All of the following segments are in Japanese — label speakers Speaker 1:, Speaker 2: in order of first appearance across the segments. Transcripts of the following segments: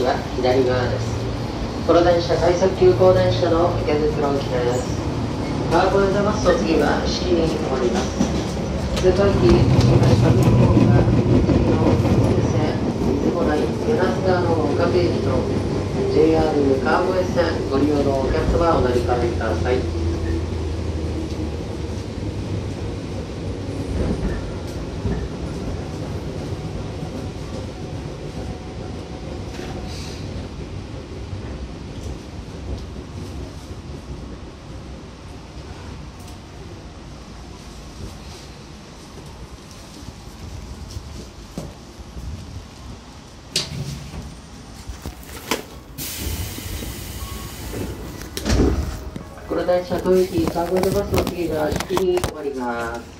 Speaker 1: 口は左側です。この電車快速急行電車の池袋行きです。川越出ますと次は四季に停まります。瀬戸駅東上の方が次の先生出もない柳津川の岡部駅と JR 川越線ご利用のお客様お乗り換えください。台車と駅、カーゴバスの次が式に止まります。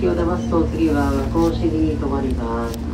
Speaker 1: 式を出ますと次は和光市に止まります。